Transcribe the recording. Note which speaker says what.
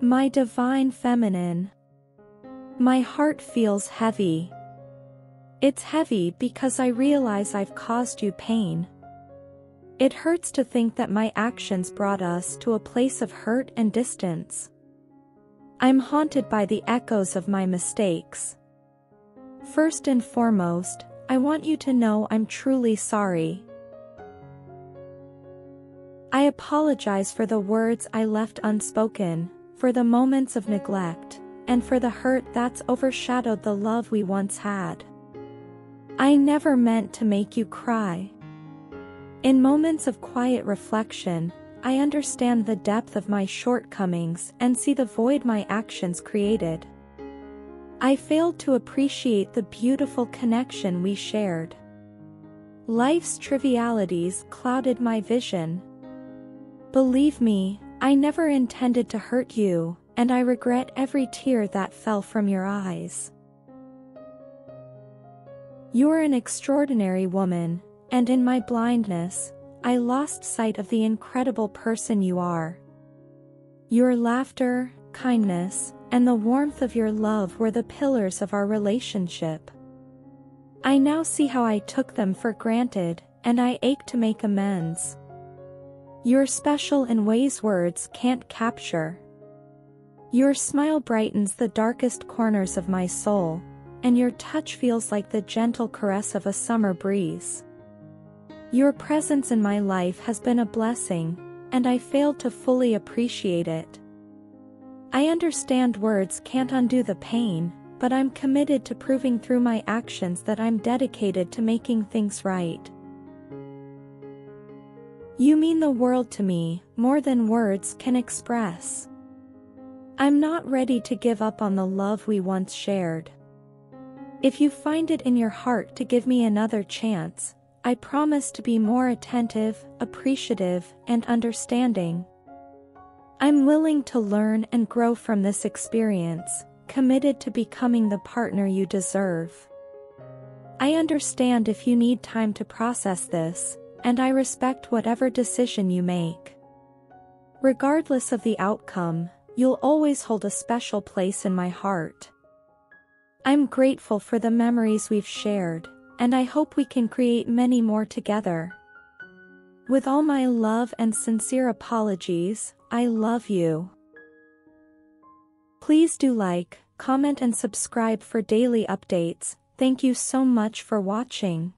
Speaker 1: My divine feminine. My heart feels heavy. It's heavy because I realize I've caused you pain. It hurts to think that my actions brought us to a place of hurt and distance. I'm haunted by the echoes of my mistakes. First and foremost, I want you to know I'm truly sorry. I apologize for the words I left unspoken, for the moments of neglect, and for the hurt that's overshadowed the love we once had. I never meant to make you cry. In moments of quiet reflection, I understand the depth of my shortcomings and see the void my actions created. I failed to appreciate the beautiful connection we shared. Life's trivialities clouded my vision. Believe me, I never intended to hurt you, and I regret every tear that fell from your eyes. You are an extraordinary woman, and in my blindness, I lost sight of the incredible person you are. Your laughter, kindness, and the warmth of your love were the pillars of our relationship. I now see how I took them for granted, and I ache to make amends. You're special in ways words can't capture. Your smile brightens the darkest corners of my soul, and your touch feels like the gentle caress of a summer breeze. Your presence in my life has been a blessing, and I failed to fully appreciate it. I understand words can't undo the pain, but I'm committed to proving through my actions that I'm dedicated to making things right. You mean the world to me, more than words can express. I'm not ready to give up on the love we once shared. If you find it in your heart to give me another chance, I promise to be more attentive, appreciative, and understanding. I'm willing to learn and grow from this experience, committed to becoming the partner you deserve. I understand if you need time to process this, and I respect whatever decision you make. Regardless of the outcome, you'll always hold a special place in my heart. I'm grateful for the memories we've shared, and I hope we can create many more together. With all my love and sincere apologies, I love you. Please do like, comment and subscribe for daily updates, thank you so much for watching.